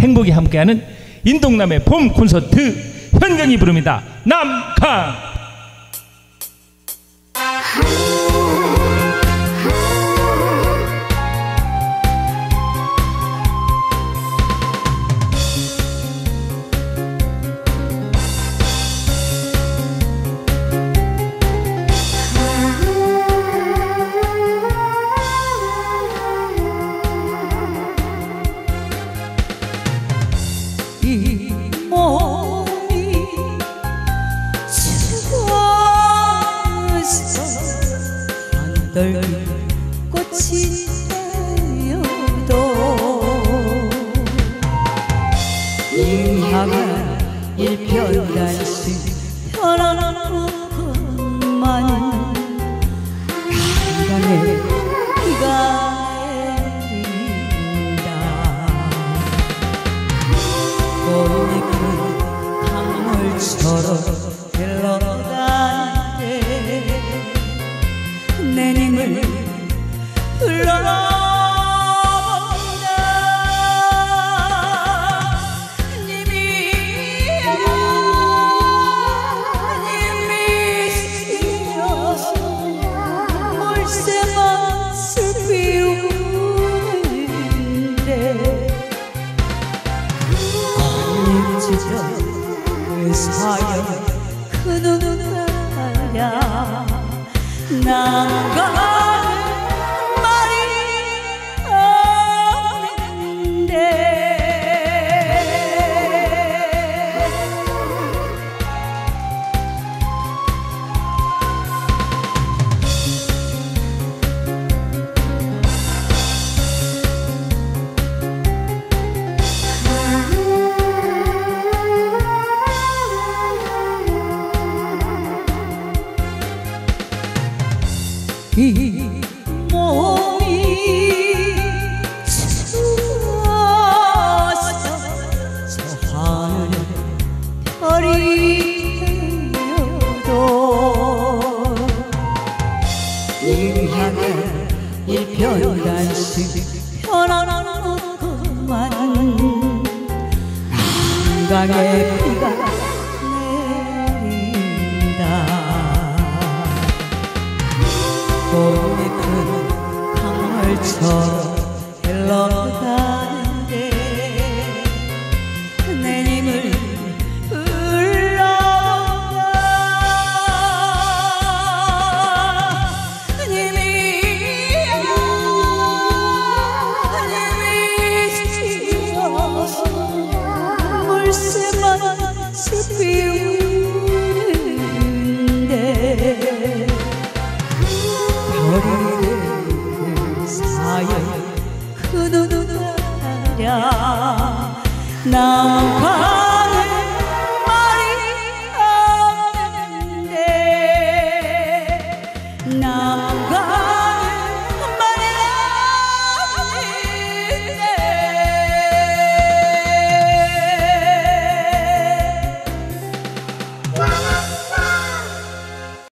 행복이 함께하는 인동남의 봄 콘서트 현경이 부릅니다. 남강. 꽃이 되어도 인향은 일편단심 편안하구만 강강에 비가 내린다. 꽃잎은 강물처럼 내 님을 불러본다 님이야 님이시여 물새만 슬피 우는데 꽃잎지던 그 사연 그 누나야 나가 이 몸이 추워서 저 하늘에 별이 되어도 인향의 일편단심 편안하구만. 한강에 비가 강물처럼 흘러가는데 내 님을 불러본다 님이야 님이시여 물새만 슬피 우 남편은 말이 없는데 남과